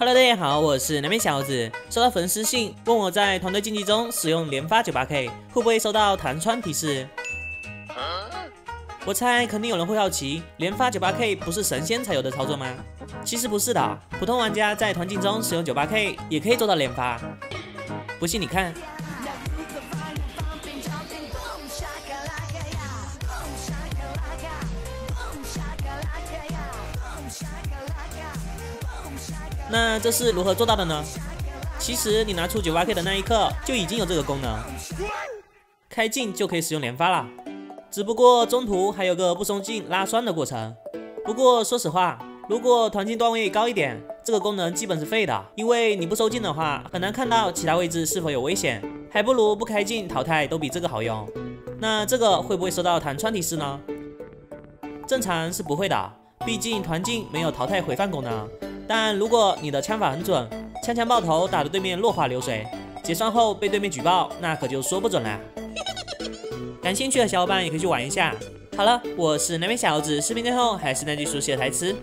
Hello，大家好，我是南边小猴子。收到粉丝信问我在团队竞技中使用连发九八 K 会不会收到弹窗提示？我猜肯定有人会好奇，连发九八 K 不是神仙才有的操作吗？其实不是的，普通玩家在团竞中使用九八 K 也可以做到连发。不信你看。那这是如何做到的呢？其实你拿出 98K 的那一刻就已经有这个功能，开镜就可以使用连发了。只不过中途还有个不松劲拉栓的过程。不过说实话，如果团镜段位高一点，这个功能基本是废的，因为你不收镜的话，很难看到其他位置是否有危险，还不如不开镜淘汰都比这个好用。那这个会不会收到弹窗提示呢？正常是不会的，毕竟团镜没有淘汰回放功能。但如果你的枪法很准，枪枪爆头打得对面落花流水，结算后被对面举报，那可就说不准了。感兴趣的小伙伴也可以去玩一下。好了，我是南边小猴子，视频最后还是那句熟悉的台词：